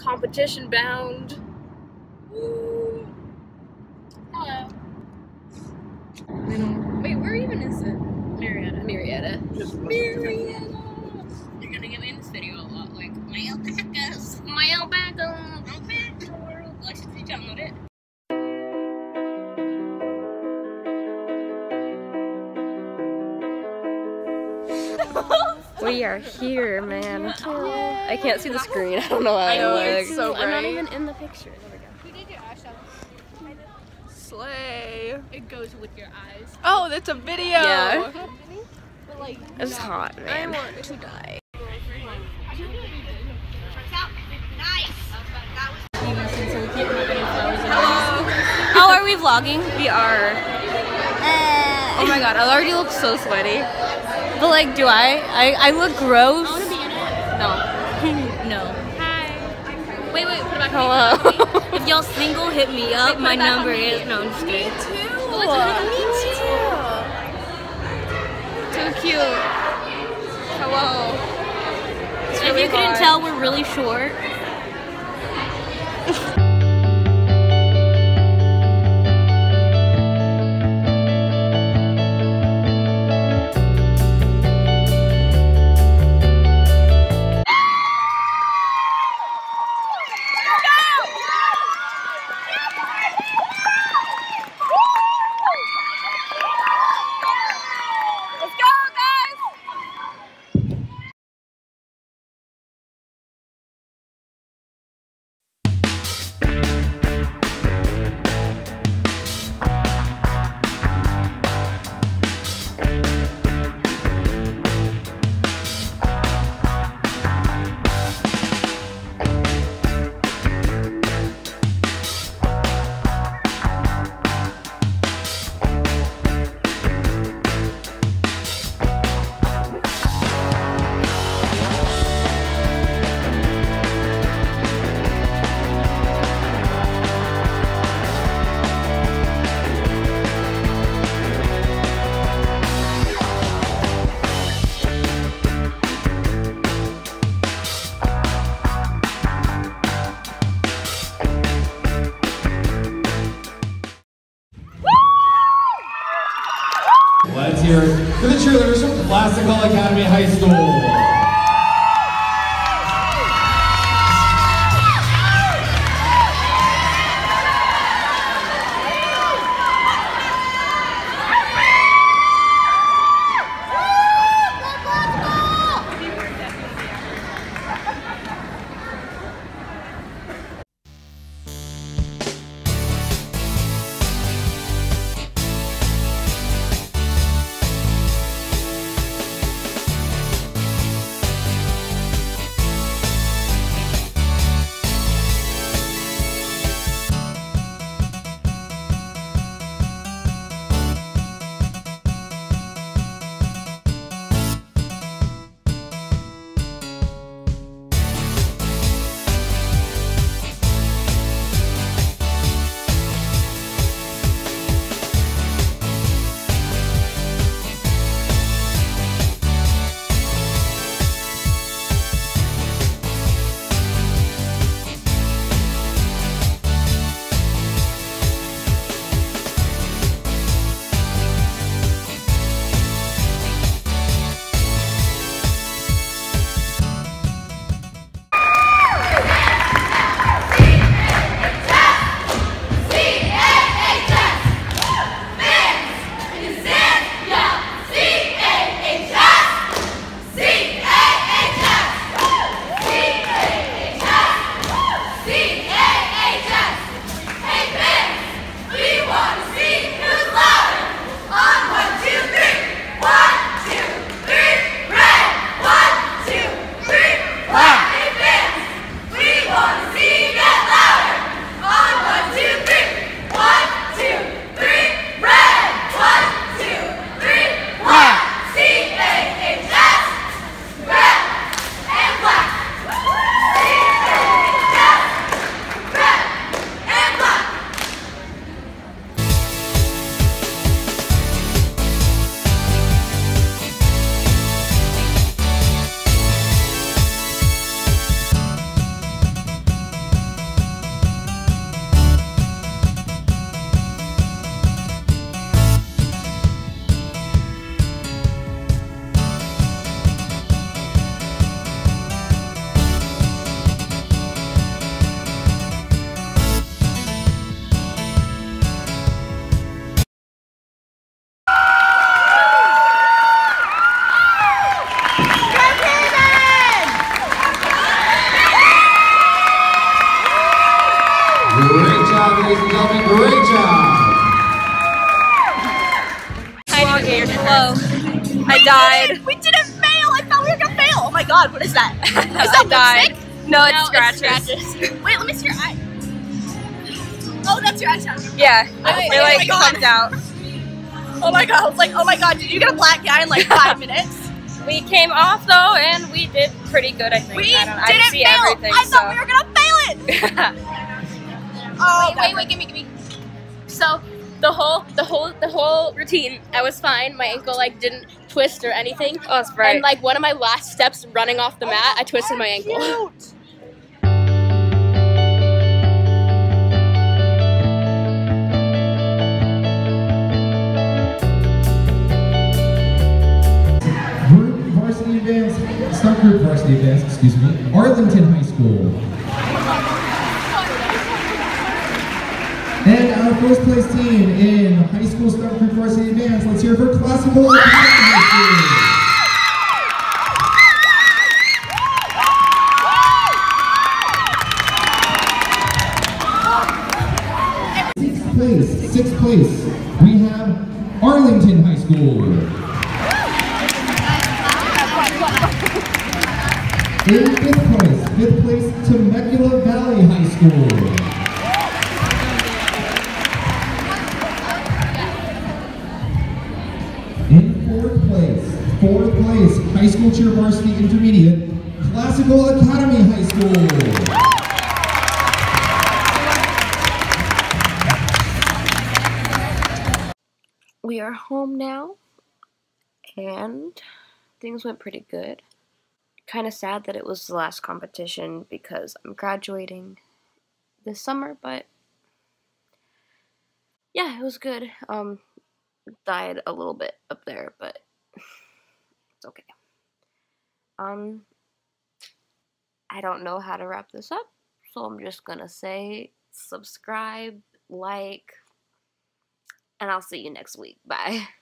competition bound. Hello. Wait, where even is it? Murrieta. Murrieta. Murrieta. You're gonna get me in this video a lot, like my We are here, man. I can't see the screen. I don't know why. I know, I'm it's like- so I'm not even in the picture. There we go. Who did your eyeshadow? Slay. It goes with your eyes. Oh, that's a video. Yeah. But It's hot, man. I man. want to die. How are we vlogging? We are. Uh, oh my god, I already look so sweaty. But like, do I? I, I look gross. I want to be in it. No. No. Hi. Wait, wait, put it back. Hello. If y'all single, hit me up. My number is no, I'm just kidding. Too cute. Hello. if you couldn't tell, we're really short. God, what is that? Is that lipstick? No, it's No, scratches. Wait, let me see your eye. Oh, that's your eyeshadow. Yeah, Oh, it like my God. comes out. Oh my god, I was like, oh my god, did you get a black eye in like five minutes? We came off though, and we did pretty good. I think. We I don't didn't I see fail. everything. I so. thought we were gonna fail it. Oh, wait, wait, wait, give me, give me. So the whole, the whole, the whole routine, I was fine. My ankle like didn't twist or anything. oh, it's bright. And like one of my last steps running off the mat, I twisted my ankle. Cute. Group varsity advance, stunt group varsity advance, excuse me, Arlington High School. And our first place team in high school stunt group varsity advance, let's hear for classical Sixth place, sixth place, we have Arlington High School. In fifth place, fifth place, Temecula Valley High School. High School Cheer Varsity Intermediate, Classical Academy High School. we are home now, and things went pretty good. Kind of sad that it was the last competition because I'm graduating this summer, but yeah, it was good. Um, died a little bit up there, but it's okay. Um, I don't know how to wrap this up, so I'm just gonna say subscribe, like, and I'll see you next week. Bye.